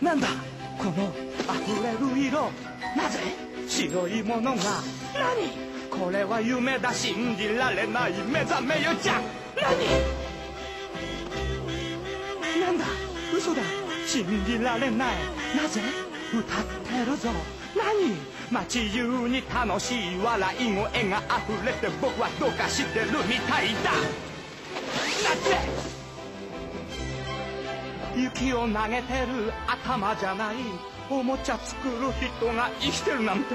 なんだ？この溢れる色。なぜ？白いものが。何？これは夢だ。信じられない目覚めよ。じゃ何？なんだ？嘘だ。信じられない。なぜ？歌ってるぞ。何？街中に楽しい笑い声が溢れて僕はどうかしてるみたいだ。なぜ？雪を投げてる頭じゃない。おもちゃ作る人が生きてるなんて。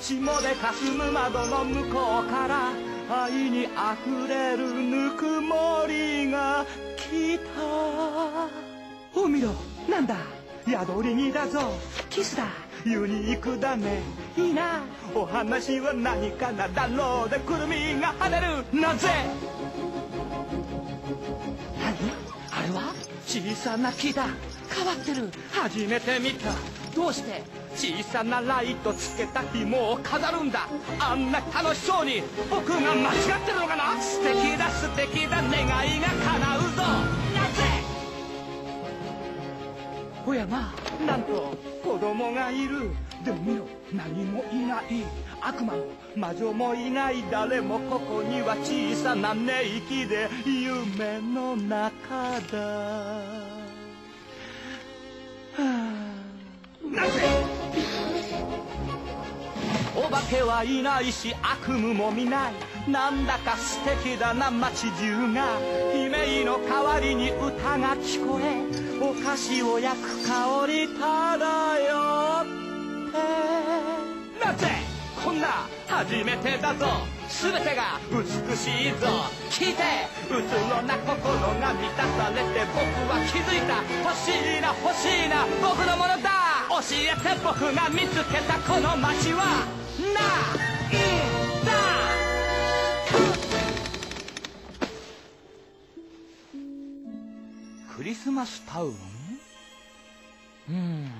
霜で霞む窓の向こうから愛にあふれるぬくもりが来た。お見ろ。なんだ。宿りにだぞキスだ。ユニークだね。いいな。お話は何かな。だろうでくるみが跳ねる。なぜ小さな木だ。変わってる。初めて見た。どうして？小さなライトつけた紐を飾るんだ。あんな楽しそうに。僕が間違ってるのかな？素敵だ素敵だ。願いが叶うぞ。なぜ？おやまあなんと子供がいるでも見ろ。何もいない。悪魔も魔女もいない。誰もここには小さな寝息で夢の中だ、なぜお化けはいないし悪夢も見ない。なんだか素敵だな街中が。姫の代わりに歌が聞こえ。お菓子を焼く香り漂ってなぜこんな初めてだぞ。全てが美しいぞ。聞いてうつろな心が満たされて僕は気づいた。欲しいな欲しいな僕のものだ。教えて僕が見つけたこの街はなんだ。クリスマスタウン？うん。